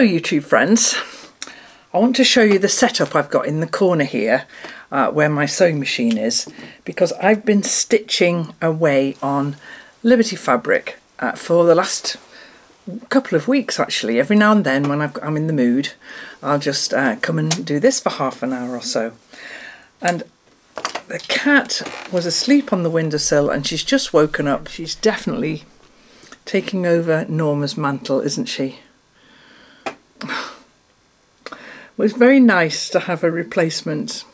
YouTube friends. I want to show you the setup I've got in the corner here uh, where my sewing machine is because I've been stitching away on Liberty fabric uh, for the last couple of weeks actually. Every now and then when i am in the mood I'll just uh, come and do this for half an hour or so. And the cat was asleep on the windowsill and she's just woken up. She's definitely taking over Norma's mantle, isn't she? Well, it's very nice to have a replacement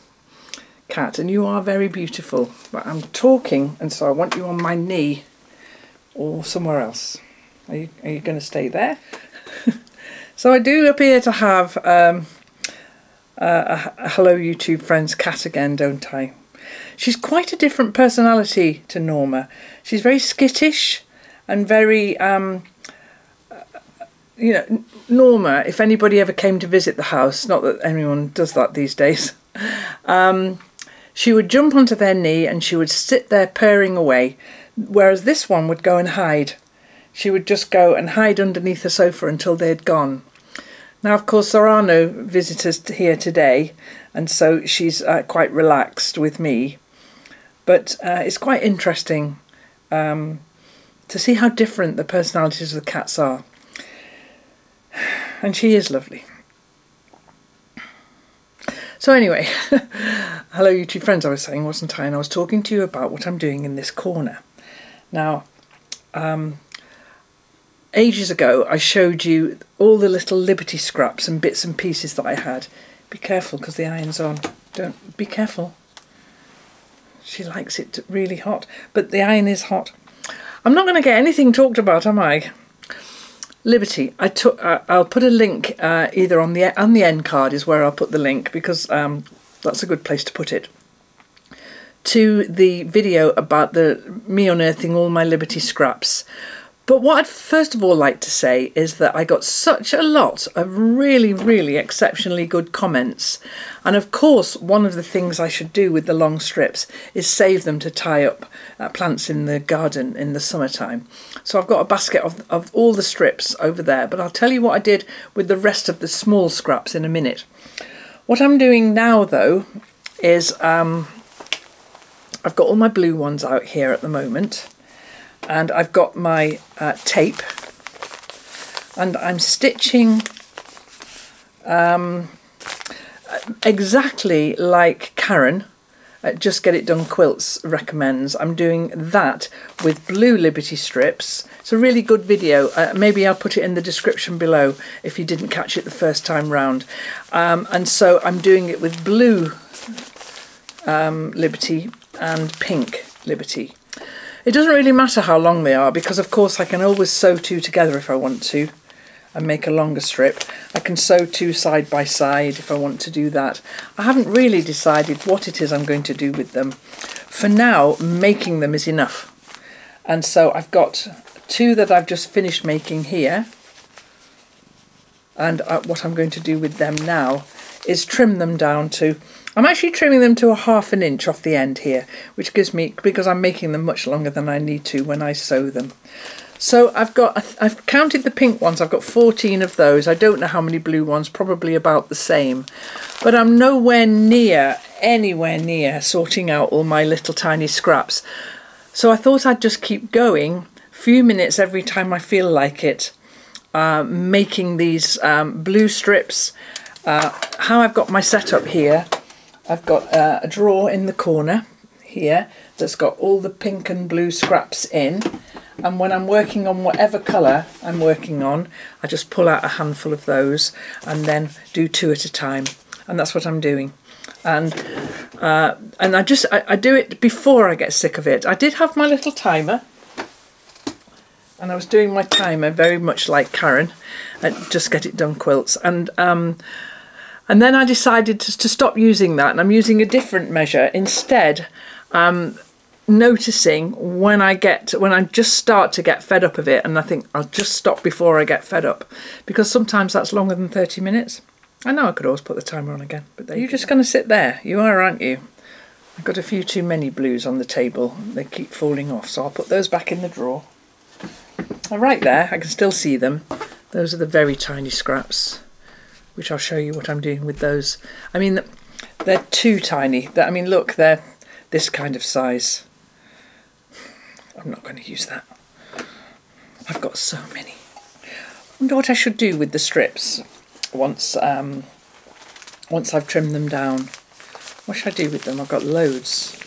cat, and you are very beautiful. But I'm talking, and so I want you on my knee or somewhere else. Are you, are you going to stay there? so I do appear to have um, a, a Hello YouTube Friends cat again, don't I? She's quite a different personality to Norma. She's very skittish and very um, you know, Norma, if anybody ever came to visit the house, not that anyone does that these days, um, she would jump onto their knee and she would sit there purring away, whereas this one would go and hide. She would just go and hide underneath the sofa until they'd gone. Now, of course, there are no visitors here today, and so she's uh, quite relaxed with me. But uh, it's quite interesting um, to see how different the personalities of the cats are and she is lovely. So anyway, hello YouTube friends, I was saying, wasn't I? And I was talking to you about what I'm doing in this corner. Now, um, ages ago I showed you all the little Liberty scraps and bits and pieces that I had. Be careful because the iron's on. Don't, be careful. She likes it really hot, but the iron is hot. I'm not going to get anything talked about, am I? Liberty. I took. Uh, I'll put a link uh, either on the on the end card is where I'll put the link because um, that's a good place to put it. To the video about the me unearthing all my Liberty scraps, but what I'd first of all like to say is that I got such a lot of really, really exceptionally good comments. And of course, one of the things I should do with the long strips is save them to tie up uh, plants in the garden in the summertime. So I've got a basket of, of all the strips over there, but I'll tell you what I did with the rest of the small scraps in a minute. What I'm doing now though is um, I've got all my blue ones out here at the moment and I've got my uh, tape and I'm stitching um, exactly like Karen uh, Just Get It Done Quilts recommends. I'm doing that with blue Liberty strips. It's a really good video. Uh, maybe I'll put it in the description below if you didn't catch it the first time round. Um, and so I'm doing it with blue um, Liberty and pink Liberty. It doesn't really matter how long they are because of course I can always sew two together if I want to and make a longer strip. I can sew two side by side if I want to do that. I haven't really decided what it is I'm going to do with them. For now, making them is enough. And so I've got two that I've just finished making here. And uh, what I'm going to do with them now is trim them down to I'm actually trimming them to a half an inch off the end here, which gives me, because I'm making them much longer than I need to when I sew them. So I've got, I've counted the pink ones, I've got 14 of those. I don't know how many blue ones, probably about the same. But I'm nowhere near, anywhere near sorting out all my little tiny scraps. So I thought I'd just keep going, a few minutes every time I feel like it, uh, making these um, blue strips. Uh, how I've got my setup here I've got uh, a drawer in the corner here that's got all the pink and blue scraps in. And when I'm working on whatever colour I'm working on I just pull out a handful of those and then do two at a time. And that's what I'm doing. And uh, and I just I, I do it before I get sick of it. I did have my little timer. And I was doing my timer very much like Karen at Just Get It Done Quilts. And um, and then I decided to, to stop using that and I'm using a different measure. Instead, um, noticing when I get when I just start to get fed up of it and I think I'll just stop before I get fed up because sometimes that's longer than 30 minutes. I know I could always put the timer on again, but you're just going to sit there. You are, aren't you? I've got a few too many blues on the table. They keep falling off, so I'll put those back in the drawer. They're right there. I can still see them. Those are the very tiny scraps, which I'll show you what I'm doing with those. I mean, they're too tiny. I mean, look, they're this kind of size. I'm not going to use that. I've got so many. I wonder what I should do with the strips once um, once I've trimmed them down. What should I do with them? I've got loads.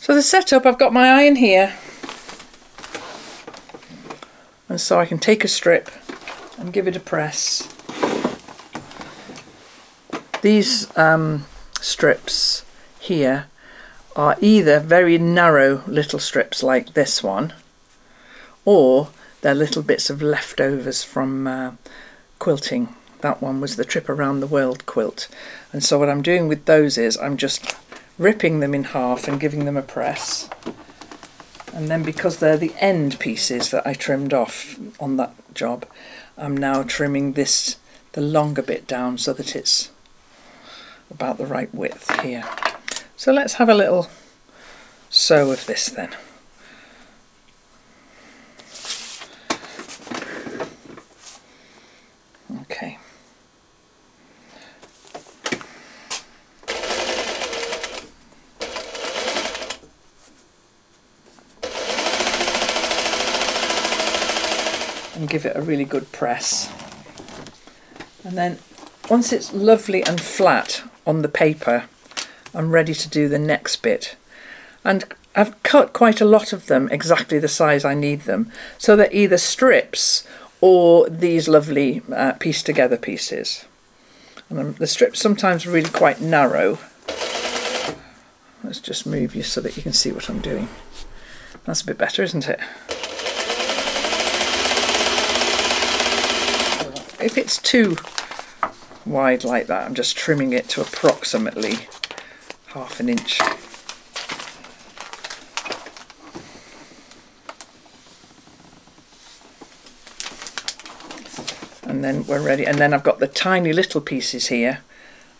So the setup, I've got my iron here. And so I can take a strip and give it a press. These um, strips here are either very narrow little strips like this one or they're little bits of leftovers from uh, quilting. That one was the Trip Around the World quilt. And so what I'm doing with those is I'm just ripping them in half and giving them a press. And then because they're the end pieces that I trimmed off on that job, I'm now trimming this, the longer bit down so that it's about the right width here. So let's have a little sew of this then. Okay. And give it a really good press. And then once it's lovely and flat on the paper, I'm ready to do the next bit. And I've cut quite a lot of them exactly the size I need them. So they're either strips or these lovely uh, piece together pieces. And um, the strips sometimes are really quite narrow. Let's just move you so that you can see what I'm doing. That's a bit better, isn't it? If it's too wide like that, I'm just trimming it to approximately half an inch. and then we're ready. And then I've got the tiny little pieces here.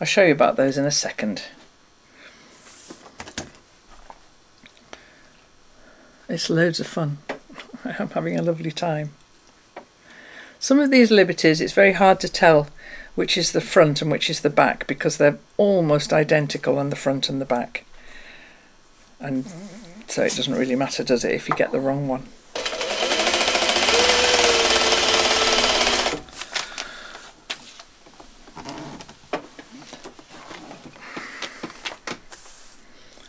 I'll show you about those in a second. It's loads of fun. I'm having a lovely time. Some of these liberties it's very hard to tell which is the front and which is the back because they're almost identical on the front and the back and so it doesn't really matter does it if you get the wrong one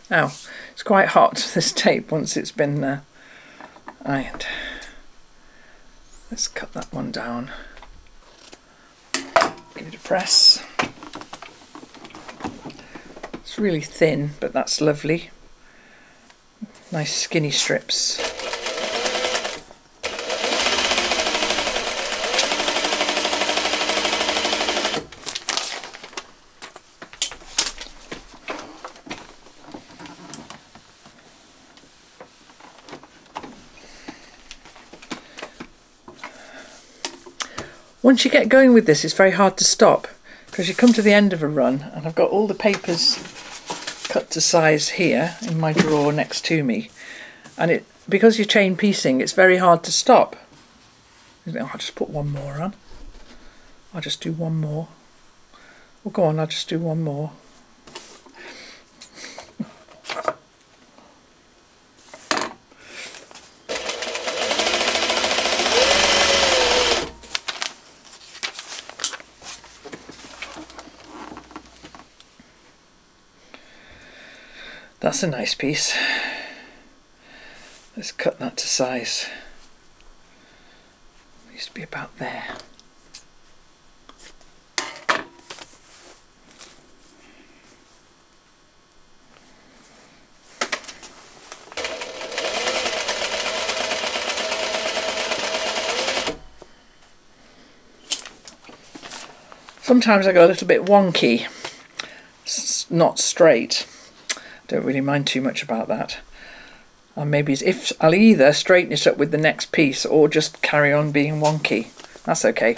Now, it's quite hot, this tape, once it's been uh, ironed. Let's cut that one down. Give it a press. It's really thin, but that's lovely. Nice skinny strips. Once you get going with this, it's very hard to stop because you come to the end of a run and I've got all the papers cut to size here in my drawer next to me. And it because you're chain piecing it's very hard to stop. I'll just put one more on. I'll just do one more. Well go on I'll just do one more That's a nice piece. Let's cut that to size. It used to be about there. Sometimes I go a little bit wonky, not straight. Don't really mind too much about that. And maybe if I'll either straighten it up with the next piece or just carry on being wonky. That's okay.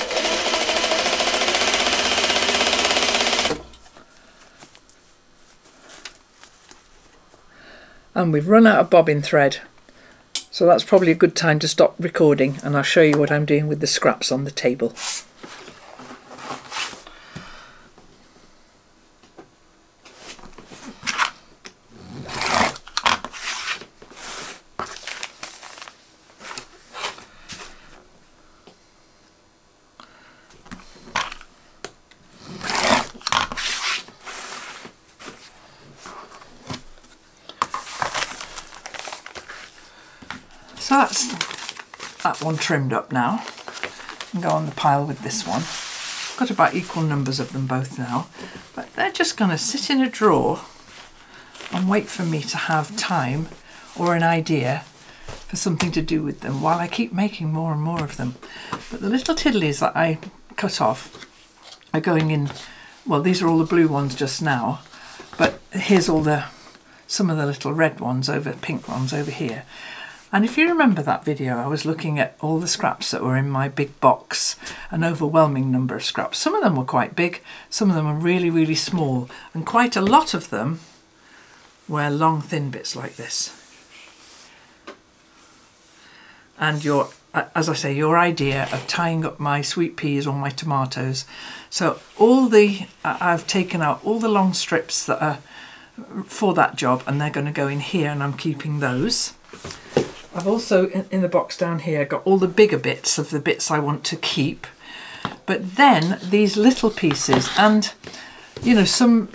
And we've run out of bobbin thread. So that's probably a good time to stop recording and I'll show you what I'm doing with the scraps on the table. So that's that one trimmed up now. And go on the pile with this one. Got about equal numbers of them both now, but they're just going to sit in a drawer and wait for me to have time or an idea for something to do with them while I keep making more and more of them. But the little tiddlies that I cut off are going in, well these are all the blue ones just now, but here's all the, some of the little red ones over, pink ones over here. And if you remember that video, I was looking at all the scraps that were in my big box, an overwhelming number of scraps. Some of them were quite big, some of them were really, really small, and quite a lot of them were long, thin bits like this. And your, as I say, your idea of tying up my sweet peas or my tomatoes. So all the, I've taken out all the long strips that are for that job and they're going to go in here and I'm keeping those. I've also, in, the box down here, got all the bigger bits of the bits I want to keep. But then these little pieces and, you know, some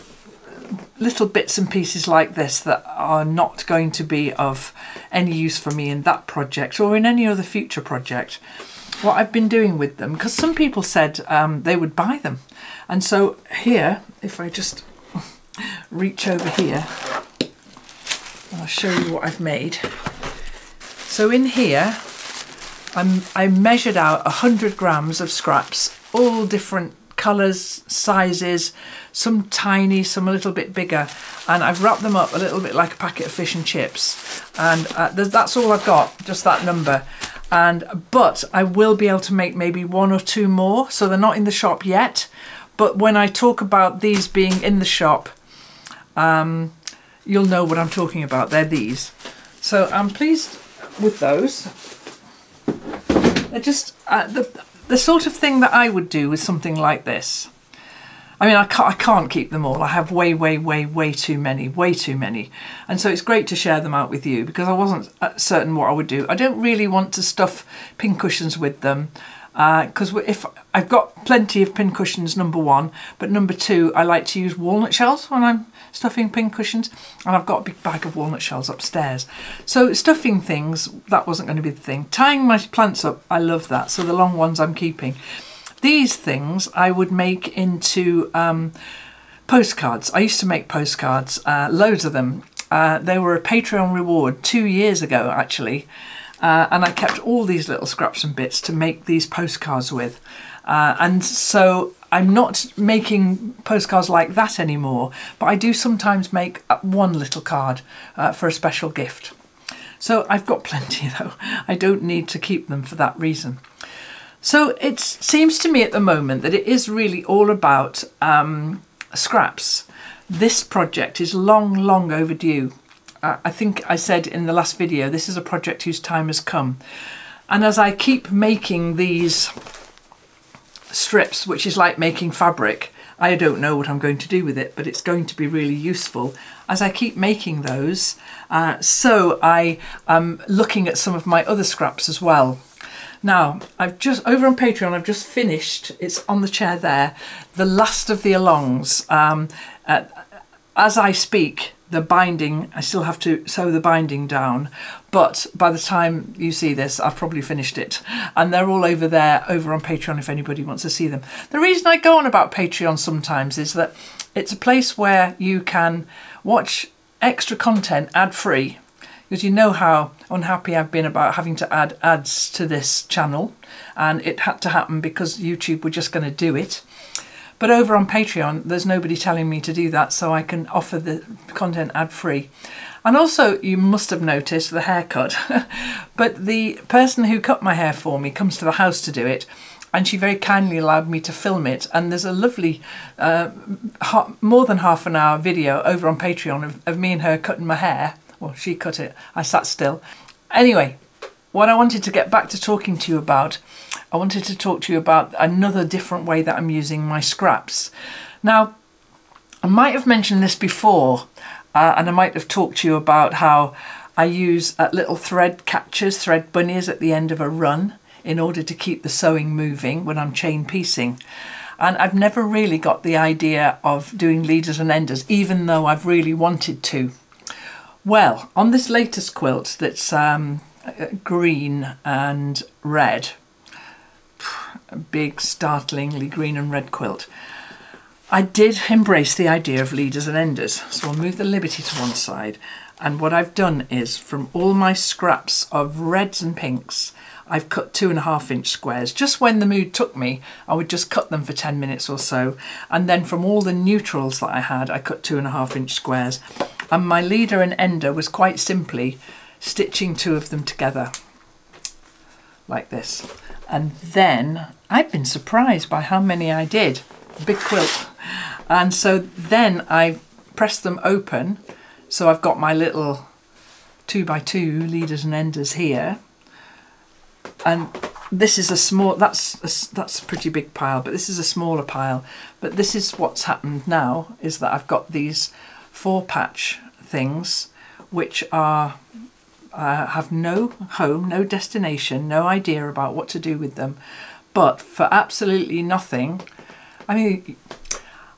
little bits and pieces like this that are not going to be of any use for me in that project or in any other future project what I've been doing with them because some people said um, they would buy them and so here if I just reach over here I'll show you what I've made so in here, I'm, I measured out 100 grams of scraps, all different colours, sizes, some tiny, some a little bit bigger, and I've wrapped them up a little bit like a packet of fish and chips. And uh, that's all I've got, just that number. And But I will be able to make maybe one or two more, so they're not in the shop yet. But when I talk about these being in the shop, um, you'll know what I'm talking about. They're these. So I'm pleased with those. They're just uh, the, the sort of thing that I would do with something like this. I mean, I can't, I can't keep them all. I have way, way, way, way too many, way too many. And so it's great to share them out with you because I wasn't uh, certain what I would do. I don't really want to stuff pincushions with them because uh, if I've got plenty of pincushions, number one, but number two, I like to use walnut shells when I'm stuffing pincushions, and I've got a big bag of walnut shells upstairs. So stuffing things, that wasn't going to be the thing. Tying my plants up, I love that, so the long ones I'm keeping. These things I would make into um, postcards. I used to make postcards, uh, loads of them. Uh, they were a Patreon reward two years ago, actually. Uh, and I kept all these little scraps and bits to make these postcards with. Uh, and so I'm not making postcards like that anymore, but I do sometimes make one little card uh, for a special gift. So I've got plenty though. I don't need to keep them for that reason. So it seems to me at the moment that it is really all about um, scraps. This project is long, long overdue. I think I said in the last video, this is a project whose time has come. And as I keep making these strips, which is like making fabric, I don't know what I'm going to do with it, but it's going to be really useful as I keep making those. Uh, so I am looking at some of my other scraps as well. Now, I've just, over on Patreon, I've just finished, it's on the chair there, the last of the alongs. Um, uh, as I speak, the binding, I still have to sew the binding down, but by the time you see this, I've probably finished it. And they're all over there, over on Patreon if anybody wants to see them. The reason I go on about Patreon sometimes is that it's a place where you can watch extra content ad-free because you know how unhappy I've been about having to add ads to this channel and it had to happen because YouTube were just going to do it. But over on Patreon, there's nobody telling me to do that, so I can offer the content ad free. And also, you must have noticed the haircut, but the person who cut my hair for me comes to the house to do it, and she very kindly allowed me to film it. And there's a lovely, uh, more than half an hour video over on Patreon of, of me and her cutting my hair. Well, she cut it, I sat still. Anyway, what I wanted to get back to talking to you about, I wanted to talk to you about another different way that I'm using my scraps. Now, I might have mentioned this before, uh, and I might have talked to you about how I use uh, little thread catchers, thread bunnies at the end of a run in order to keep the sewing moving when I'm chain piecing. And I've never really got the idea of doing leaders and enders, even though I've really wanted to. Well, on this latest quilt that's um, green and red, a big startlingly green and red quilt, I did embrace the idea of leaders and enders. So I'll move the Liberty to one side. And what I've done is from all my scraps of reds and pinks, I've cut two and a half inch squares. Just when the mood took me, I would just cut them for 10 minutes or so. And then from all the neutrals that I had, I cut two and a half inch squares. And my leader and ender was quite simply stitching two of them together like this. And then I've been surprised by how many I did. Big quilt. And so then I pressed them open. So I've got my little two by two leaders and enders here and this is a small that's a, that's a pretty big pile but this is a smaller pile but this is what's happened now is that I've got these four patch things which are uh, have no home no destination no idea about what to do with them but for absolutely nothing I mean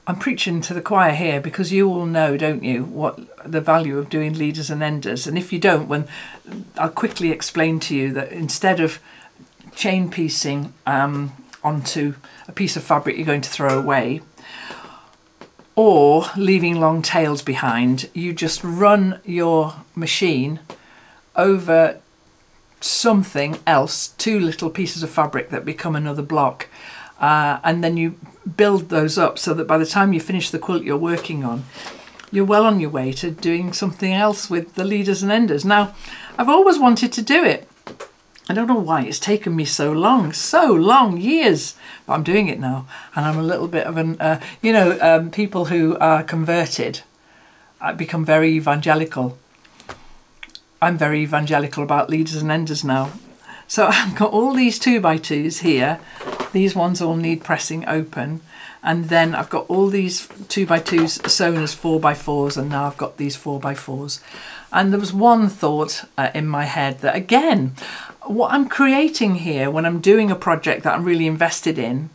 I'm preaching to the choir here because you all know, don't you, what the value of doing leaders and enders. And if you don't, when I'll quickly explain to you that instead of chain piecing um, onto a piece of fabric you're going to throw away, or leaving long tails behind, you just run your machine over something else, two little pieces of fabric that become another block. Uh, and then you build those up so that by the time you finish the quilt you're working on, you're well on your way to doing something else with the leaders and enders. Now, I've always wanted to do it. I don't know why it's taken me so long, so long, years. But I'm doing it now, and I'm a little bit of an, uh, you know, um, people who are converted uh, become very evangelical. I'm very evangelical about leaders and enders now. So I've got all these two by twos here these ones all need pressing open. And then I've got all these 2 by 2s sewn as 4 by 4s and now I've got these 4 by 4s And there was one thought uh, in my head that, again, what I'm creating here when I'm doing a project that I'm really invested in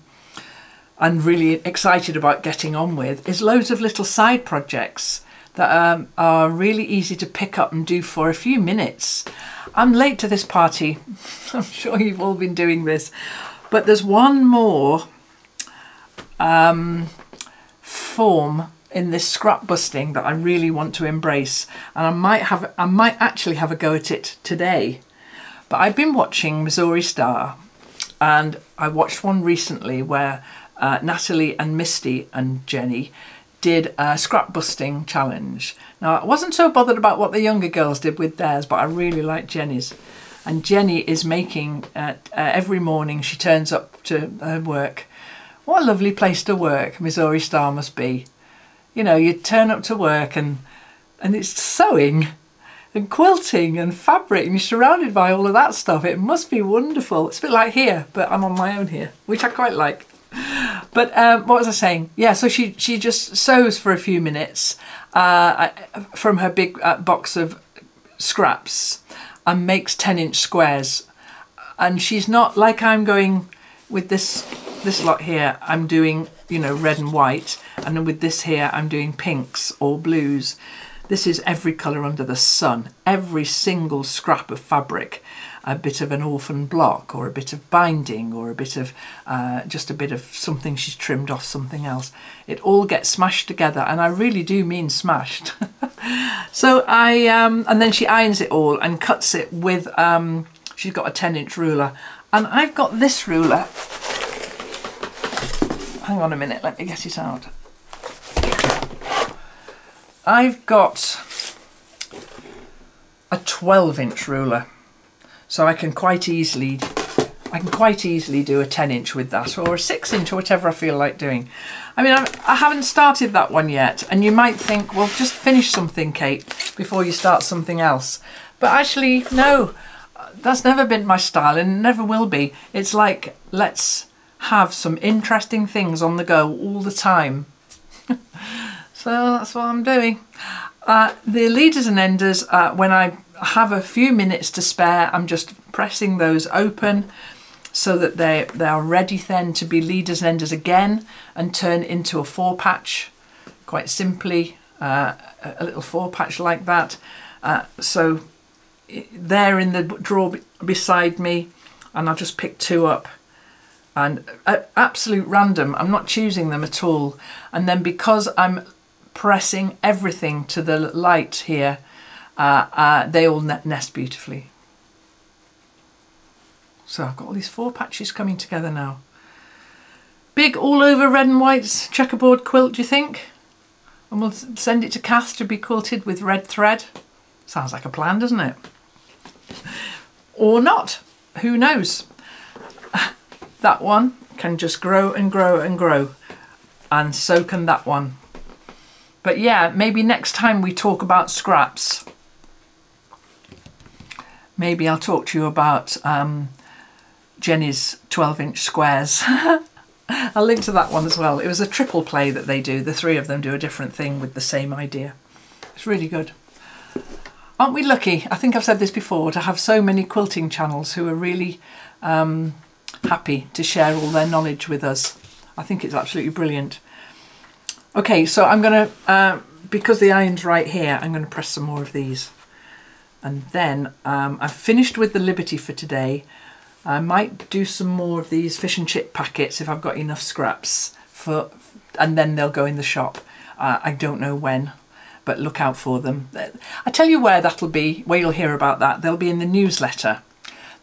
and really excited about getting on with is loads of little side projects that um, are really easy to pick up and do for a few minutes. I'm late to this party. I'm sure you've all been doing this. But there's one more um, form in this scrap busting that I really want to embrace, and I might have I might actually have a go at it today. But I've been watching Missouri Star, and I watched one recently where uh, Natalie and Misty and Jenny did a scrap busting challenge. Now I wasn't so bothered about what the younger girls did with theirs, but I really liked Jenny's and Jenny is making uh, every morning she turns up to her work. What a lovely place to work Missouri Star must be. You know, you turn up to work and and it's sewing and quilting and fabric and you're surrounded by all of that stuff. It must be wonderful. It's a bit like here, but I'm on my own here, which I quite like. But um, what was I saying? Yeah, so she, she just sews for a few minutes uh, from her big uh, box of scraps and makes 10 inch squares. And she's not like I'm going with this this lot here, I'm doing, you know, red and white. And then with this here, I'm doing pinks or blues. This is every colour under the sun, every single scrap of fabric a bit of an orphan block or a bit of binding or a bit of uh, just a bit of something she's trimmed off something else. It all gets smashed together and I really do mean smashed. so I, um, and then she irons it all and cuts it with, um, she's got a 10 inch ruler and I've got this ruler. Hang on a minute, let me get it out. I've got a 12 inch ruler so I can quite easily I can quite easily do a 10 inch with that or a 6 inch or whatever I feel like doing. I mean, I have not started that one yet and you might think, well, just finish something, Kate, before you start something else. But actually, no, that's never been my style and never will be. It's like, let's have some interesting things on the go all the time. so that's what I'm doing. Uh, the leaders and enders, uh, when I have a few minutes to spare, I'm just pressing those open so that they, they are ready then to be leaders and enders again and turn into a four patch quite simply, uh, a little four patch like that. Uh, so there in the drawer beside me and I'll just pick two up and absolute random I'm not choosing them at all and then because I'm pressing everything to the light here uh, uh, they all nest beautifully. So I've got all these four patches coming together now. Big all over red and white checkerboard quilt do you think? And we'll send it to Kath to be quilted with red thread. Sounds like a plan doesn't it? Or not. Who knows? That one can just grow and grow and grow. And so can that one. But yeah, maybe next time we talk about scraps, maybe I'll talk to you about um, Jenny's 12 inch squares. I'll link to that one as well. It was a triple play that they do. The three of them do a different thing with the same idea. It's really good. Aren't we lucky, I think I've said this before, to have so many quilting channels who are really um, happy to share all their knowledge with us. I think it's absolutely brilliant. Okay, so I'm going to, uh, because the iron's right here, I'm going to press some more of these. And then um, I've finished with the Liberty for today. I might do some more of these fish and chip packets if I've got enough scraps, for, and then they'll go in the shop. Uh, I don't know when, but look out for them. I tell you where that'll be, where you'll hear about that. They'll be in the newsletter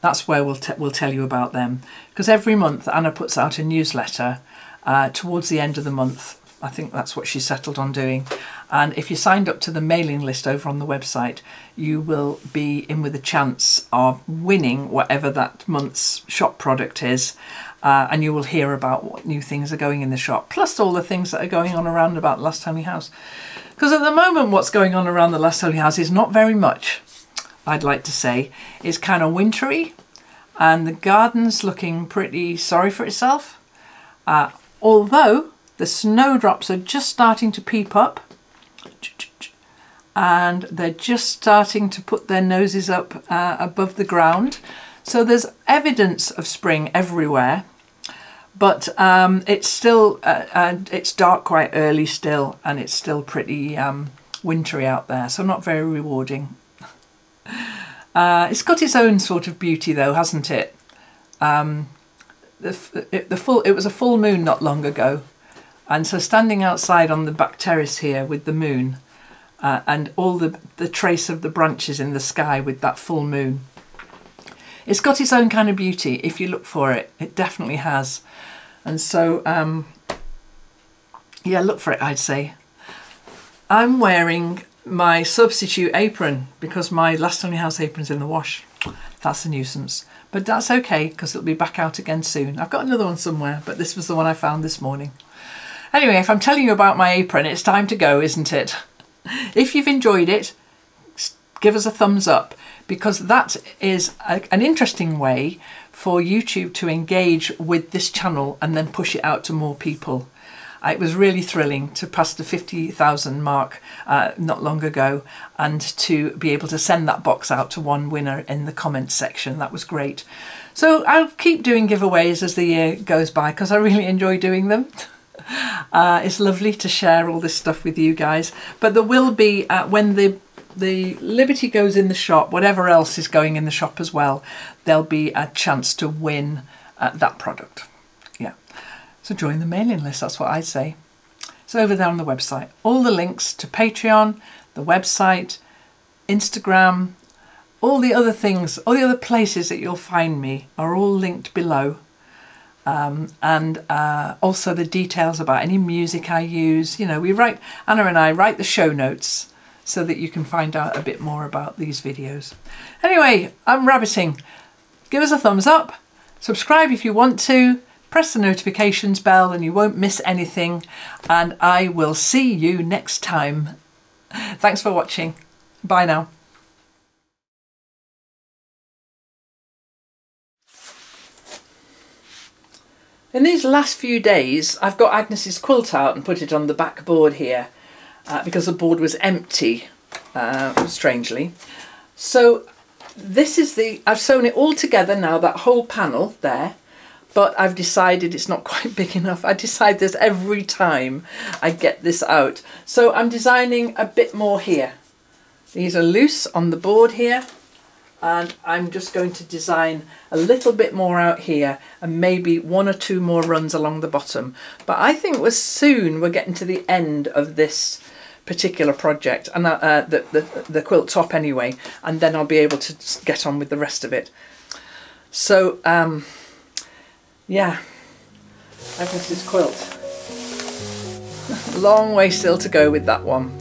that's where we'll, we'll tell you about them. Because every month Anna puts out a newsletter uh, towards the end of the month. I think that's what she settled on doing. And if you signed up to the mailing list over on the website, you will be in with a chance of winning whatever that month's shop product is. Uh, and you will hear about what new things are going in the shop, plus all the things that are going on around about Last Homely House. Because at the moment, what's going on around the Last Homely House is not very much. I'd like to say. It's kind of wintry and the garden's looking pretty sorry for itself. Uh, although the snowdrops are just starting to peep up and they're just starting to put their noses up uh, above the ground. So there's evidence of spring everywhere, but um, it's still, uh, and it's dark quite early still, and it's still pretty um, wintry out there, so not very rewarding. Uh, it's got its own sort of beauty though, hasn't it? Um, the, it, the full, it was a full moon not long ago. And so standing outside on the back terrace here with the moon uh, and all the, the trace of the branches in the sky with that full moon, it's got its own kind of beauty if you look for it. It definitely has. And so, um, yeah, look for it, I'd say. I'm wearing my substitute apron because my Last Homely House apron's in the wash. That's a nuisance. But that's okay because it'll be back out again soon. I've got another one somewhere, but this was the one I found this morning. Anyway, if I'm telling you about my apron, it's time to go, isn't it? If you've enjoyed it, give us a thumbs up because that is a, an interesting way for YouTube to engage with this channel and then push it out to more people. It was really thrilling to pass the 50,000 mark uh, not long ago and to be able to send that box out to one winner in the comments section. That was great. So I'll keep doing giveaways as the year goes by because I really enjoy doing them. Uh, it's lovely to share all this stuff with you guys. But there will be, uh, when the the Liberty goes in the shop, whatever else is going in the shop as well, there'll be a chance to win uh, that product. Yeah. So join the mailing list, that's what I say. It's over there on the website. All the links to Patreon, the website, Instagram, all the other things, all the other places that you'll find me are all linked below. Um, and uh, also the details about any music I use. You know, we write, Anna and I write the show notes so that you can find out a bit more about these videos. Anyway, I'm rabbiting. Give us a thumbs up, subscribe if you want to, press the notifications bell and you won't miss anything. And I will see you next time. Thanks for watching. Bye now. In these last few days, I've got Agnes's quilt out and put it on the back board here uh, because the board was empty, uh, strangely. So this is the, I've sewn it all together now, that whole panel there, but I've decided it's not quite big enough. I decide this every time I get this out. So I'm designing a bit more here. These are loose on the board here and I'm just going to design a little bit more out here and maybe one or two more runs along the bottom. But I think we're soon we're getting to the end of this particular project and uh, uh, the, the, the quilt top anyway and then I'll be able to get on with the rest of it. So um, yeah, Agnes's quilt. Long way still to go with that one.